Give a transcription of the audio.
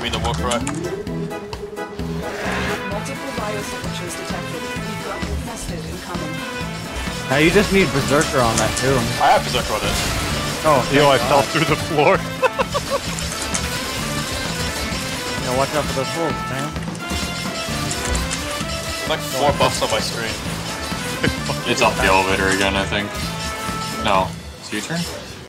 Give me the Warcry. Multiple biosignatures detected. We've got infested incoming. Now you just need Berserker on that too. I have Berserker on it. Oh, Yo, I God. fell through the floor. Yeah, watch out for those wolves, man. Like four buffs on my screen. It's up the elevator again, I think. No. It's your turn?